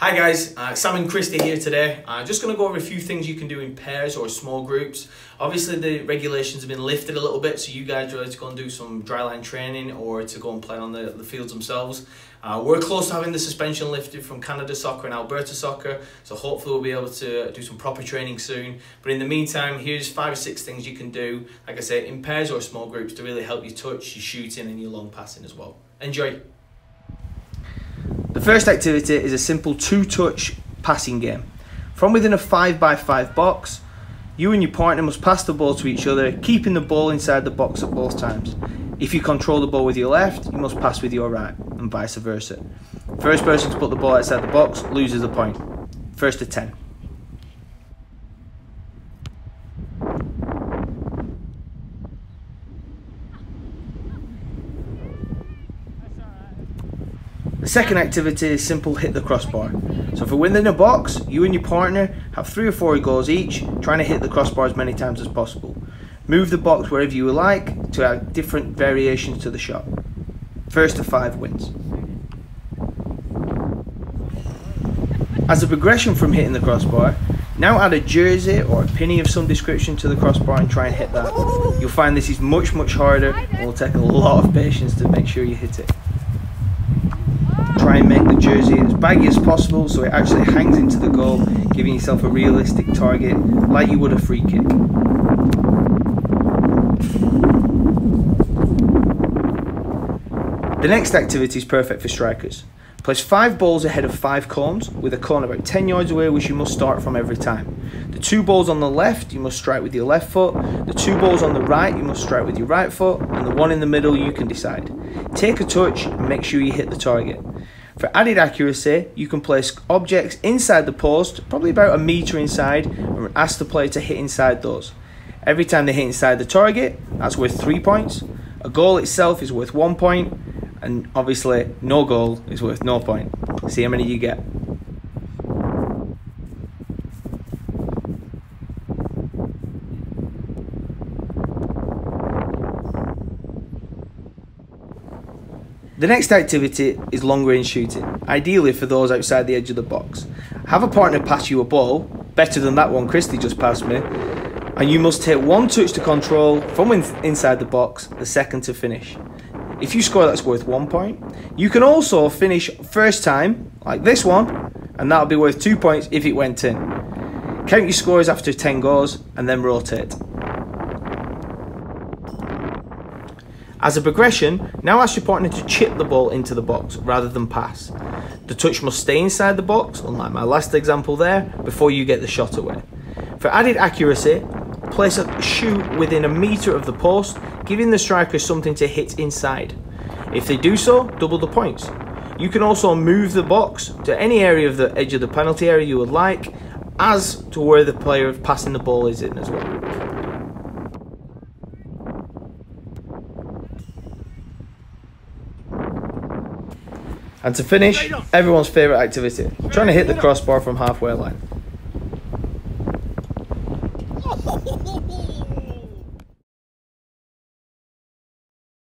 Hi guys, uh, Sam and Christy here today. I'm uh, just going to go over a few things you can do in pairs or small groups. Obviously the regulations have been lifted a little bit so you guys are ready to go and do some dryland training or to go and play on the, the fields themselves. Uh, we're close to having the suspension lifted from Canada Soccer and Alberta Soccer so hopefully we'll be able to do some proper training soon. But in the meantime here's five or six things you can do, like I say, in pairs or small groups to really help you touch, your shooting and your long passing as well. Enjoy! First activity is a simple two-touch passing game. From within a 5x5 box, you and your partner must pass the ball to each other, keeping the ball inside the box at both times. If you control the ball with your left, you must pass with your right, and vice versa. First person to put the ball outside the box loses a point. First to 10. The second activity is simple hit the crossbar. So for within a box, you and your partner have three or four goals each, trying to hit the crossbar as many times as possible. Move the box wherever you like to add different variations to the shot. First to five wins. As a progression from hitting the crossbar, now add a jersey or a penny of some description to the crossbar and try and hit that. You'll find this is much much harder and will take a lot of patience to make sure you hit it try and make the jersey as baggy as possible so it actually hangs into the goal, giving yourself a realistic target like you would a free kick. The next activity is perfect for strikers. Place five balls ahead of five cones, with a cone about 10 yards away which you must start from every time. The two balls on the left you must strike with your left foot, the two balls on the right you must strike with your right foot, and the one in the middle you can decide. Take a touch and make sure you hit the target. For added accuracy, you can place objects inside the post, probably about a metre inside, and ask the player to hit inside those. Every time they hit inside the target, that's worth 3 points. A goal itself is worth 1 point, and obviously no goal is worth no point. See how many you get. The next activity is long range shooting, ideally for those outside the edge of the box. Have a partner pass you a ball, better than that one Christy just passed me, and you must take one touch to control from inside the box, the second to finish. If you score, that's worth one point. You can also finish first time, like this one, and that'll be worth two points if it went in. Count your scores after 10 goals and then rotate. As a progression, now ask your partner to chip the ball into the box rather than pass. The touch must stay inside the box, unlike my last example there, before you get the shot away. For added accuracy, place a shoe within a metre of the post, giving the striker something to hit inside. If they do so, double the points. You can also move the box to any area of the edge of the penalty area you would like, as to where the player of passing the ball is in as well. And to finish, everyone's favourite activity, trying to hit the crossbar from halfway line.